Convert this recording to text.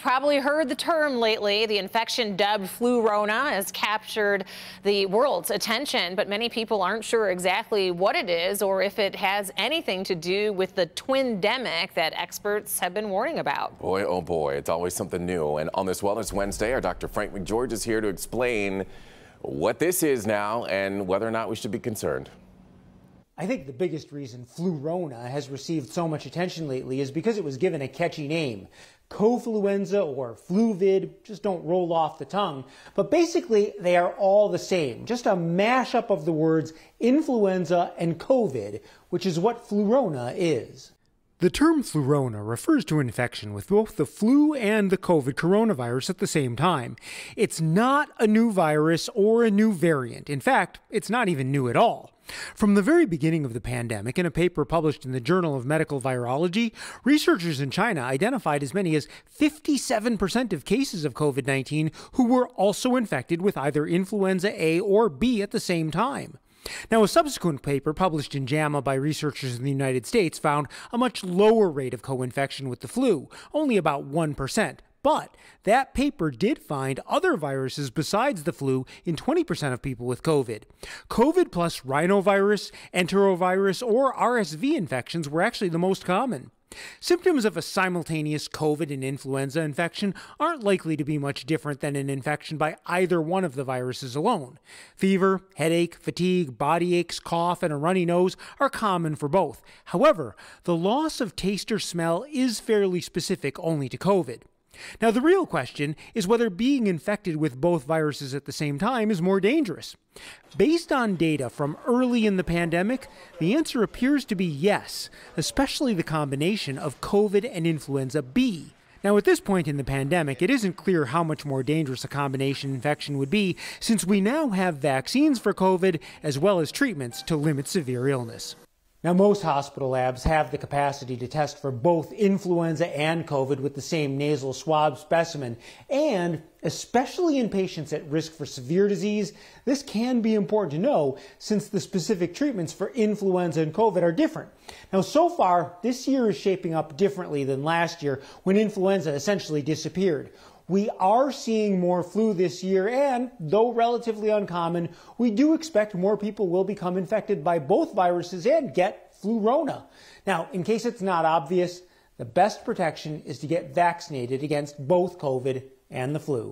Probably heard the term lately. The infection dubbed flurona has captured the world's attention, but many people aren't sure exactly what it is or if it has anything to do with the twindemic that experts have been warning about. Boy, oh boy, it's always something new. And on this Wellness Wednesday, our Dr. Frank McGeorge is here to explain what this is now and whether or not we should be concerned. I think the biggest reason Flurona has received so much attention lately is because it was given a catchy name. Cofluenza or Fluvid just don't roll off the tongue, but basically they are all the same, just a mashup of the words influenza and COVID, which is what Flurona is. The term flurona refers to infection with both the flu and the COVID coronavirus at the same time. It's not a new virus or a new variant. In fact, it's not even new at all. From the very beginning of the pandemic, in a paper published in the Journal of Medical Virology, researchers in China identified as many as 57% of cases of COVID 19 who were also infected with either influenza A or B at the same time. Now, a subsequent paper published in JAMA by researchers in the United States found a much lower rate of co infection with the flu, only about 1%. But that paper did find other viruses besides the flu in 20% of people with COVID. COVID plus rhinovirus, enterovirus, or RSV infections were actually the most common. Symptoms of a simultaneous COVID and influenza infection aren't likely to be much different than an infection by either one of the viruses alone. Fever, headache, fatigue, body aches, cough, and a runny nose are common for both. However, the loss of taste or smell is fairly specific only to COVID. Now, the real question is whether being infected with both viruses at the same time is more dangerous. Based on data from early in the pandemic, the answer appears to be yes, especially the combination of COVID and influenza B. Now, at this point in the pandemic, it isn't clear how much more dangerous a combination infection would be, since we now have vaccines for COVID as well as treatments to limit severe illness. Now, most hospital labs have the capacity to test for both influenza and COVID with the same nasal swab specimen. And especially in patients at risk for severe disease, this can be important to know since the specific treatments for influenza and COVID are different. Now, so far, this year is shaping up differently than last year when influenza essentially disappeared. We are seeing more flu this year, and though relatively uncommon, we do expect more people will become infected by both viruses and get flurona. Now, in case it's not obvious, the best protection is to get vaccinated against both COVID and the flu.